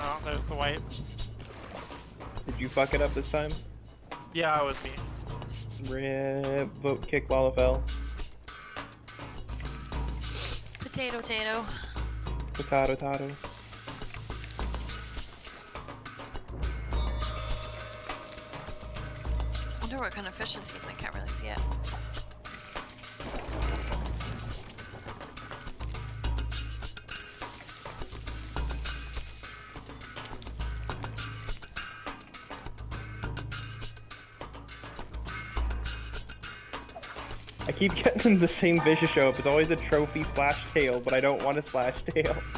Oh, there's the white. Did you fuck it up this time? Yeah, it was me. Rip, vote kick Lalafell. Potato, tato. Potato, tato. Wonder what kind of fish this is. I can't really see it. I keep getting the same fish show up. It's always a trophy splashtail, but I don't want a splashtail.